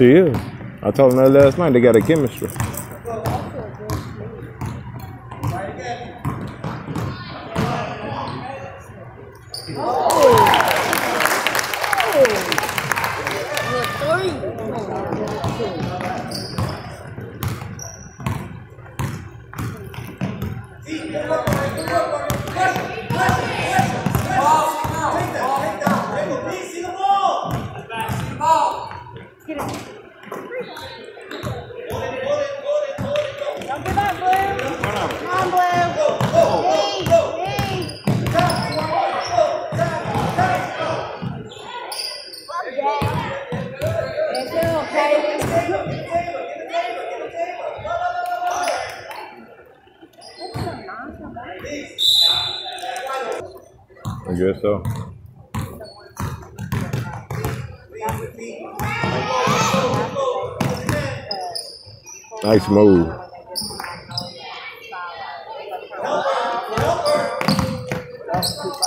She is. I told them that last night. They got a chemistry. Oh. I guess so. Nice move. That's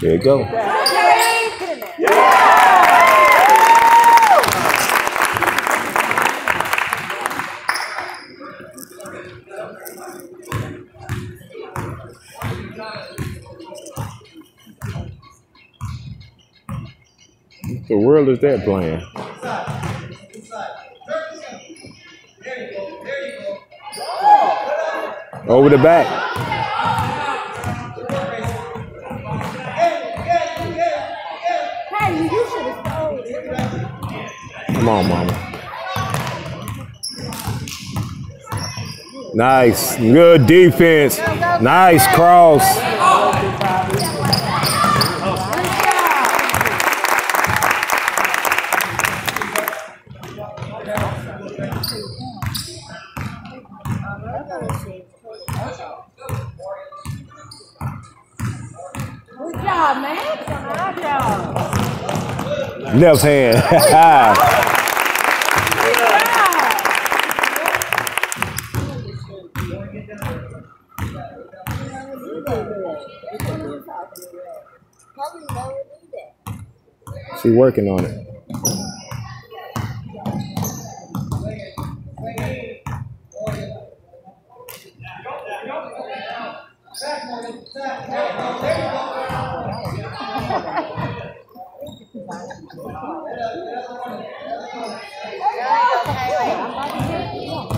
There you go. Okay. The world is that playing? Over the back. Come on, mama. Nice. Good defense. Nice cross. Good job, man. Good job. Left hand. She working on it.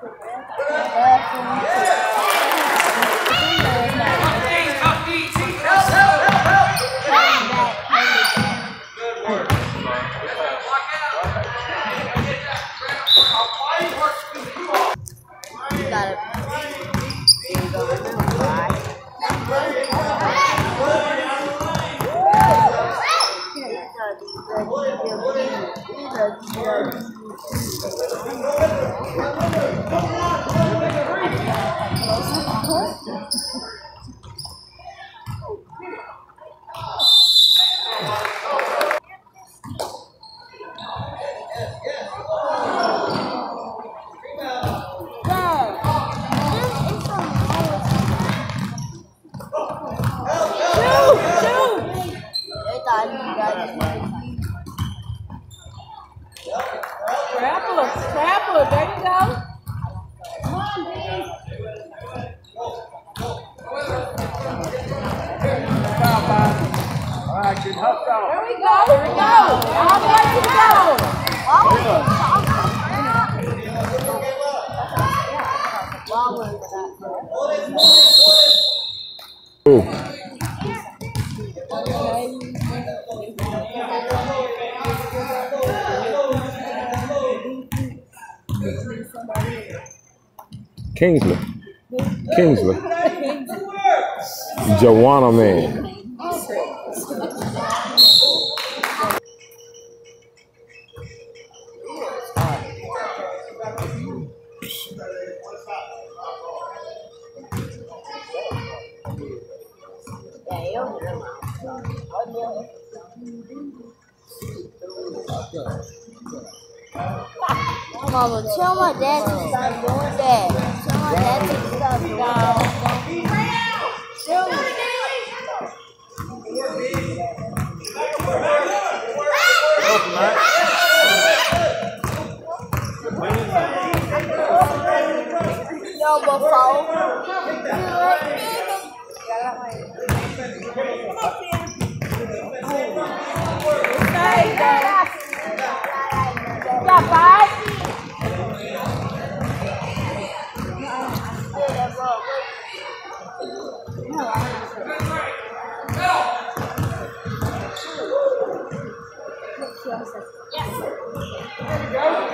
Got Scrapple, scrapple, there you go. There we go, there we go. All. Ooh. Kingsley. Kingsley. Joanna man. Mama, tinha uma dessas da Lunda. Tinha uma dessas. Got five. There we go.